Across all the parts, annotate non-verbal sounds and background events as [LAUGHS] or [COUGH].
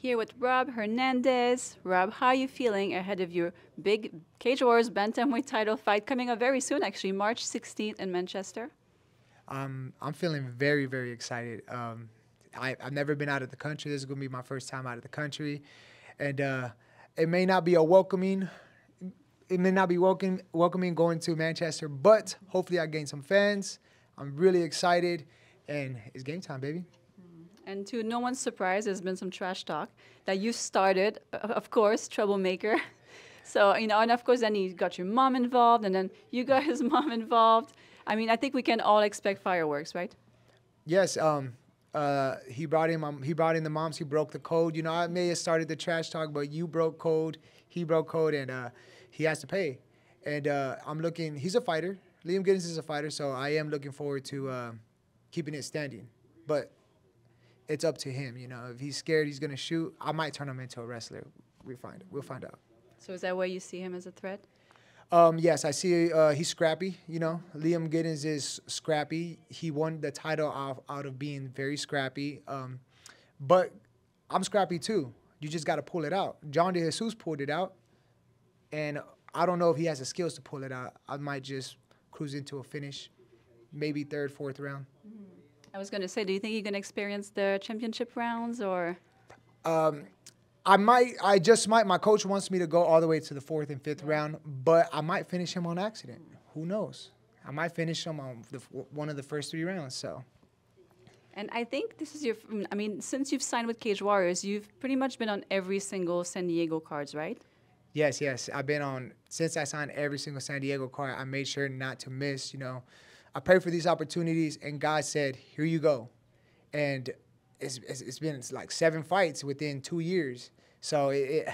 here with Rob Hernandez. Rob, how are you feeling ahead of your big Cage Warriors Bantamweight title fight coming up very soon, actually, March 16th in Manchester? Um, I'm feeling very, very excited. Um, I, have never been out of the country. This is going to be my first time out of the country. And uh, it may not be a welcoming, it may not be welcome, welcoming going to Manchester, but hopefully I gain some fans. I'm really excited, and it's game time, baby. And to no one's surprise, there's been some trash talk that you started, of course, troublemaker. [LAUGHS] So, you know, and of course, then you got your mom involved, and then you got his [LAUGHS] mom involved. I mean, I think we can all expect fireworks, right? Yes. Um, uh, he brought in um, he brought in the moms. He broke the code. You know, I may have started the trash talk, but you broke code. He broke code, and uh, he has to pay. And uh, I'm looking. He's a fighter. Liam Gittins is a fighter, so I am looking forward to uh, keeping it standing. But it's up to him. You know, if he's scared, he's gonna shoot. I might turn him into a wrestler. We find we'll find out. So is that where you see him as a threat? Um, yes, I see. Uh, he's scrappy. You know, Liam Gittins is scrappy. He won the title out, out of being very scrappy. Um, but I'm scrappy too. You just got to pull it out. John De Jesus pulled it out, and I don't know if he has the skills to pull it out. I might just cruise into a finish, maybe third, fourth round. Mm-hmm. I was going to say, do you think you're going to experience the championship rounds or? Um, I might, I just might. My coach wants me to go all the way to the fourth and fifth round, but I might finish him on accident. Who knows? I might finish him on the, one of the first three rounds. So. And I think this is your. I mean, since you've signed with Cage Warriors, you've pretty much been on every single San Diego cards, right? Yes, yes. I've been on since I signed every single San Diego card. I made sure not to miss. You know, I prayed for these opportunities, and God said, "Here you go," and it's, it's, it's been like seven fights within two years. So it, it,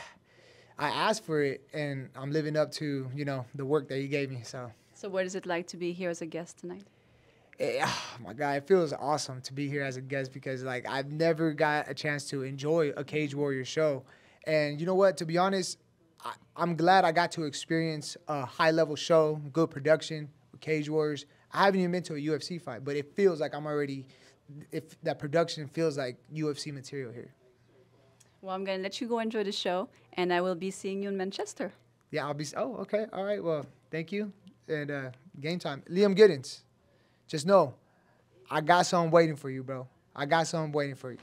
I asked for it, and I'm living up to you know the work that He gave me. So. So what is it like to be here as a guest tonight? It, oh my God, it feels awesome to be here as a guest because like I've never got a chance to enjoy a Cage Warrior show, and you know what? To be honest, I, I'm glad I got to experience a high level show, good production, Cage Warriors. I haven't even been to a UFC fight, but it feels like I'm already, if that production feels like UFC material here. Well, I'm going to let you go enjoy the show, and I will be seeing you in Manchester. Yeah, I'll be. Oh, okay. All right. Well, thank you. And uh, game time. Liam Gittins, just know, I got something waiting for you, bro. I got something waiting for you.